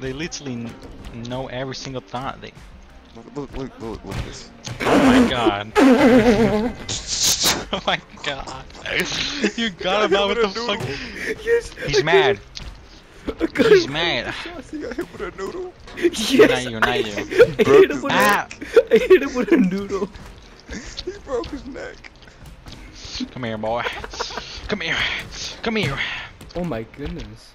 they literally know every single thought. They, Look, look, look, look, at this. oh my god. oh my god. You got him out with the fuck. Yes. He's mad. He's mad. He got hit with a noodle. Yes. Not you, not you. I hit him with Ah! a, I hit him with a noodle. He broke his neck. Come here, boy. Come here. Come here. Oh my goodness.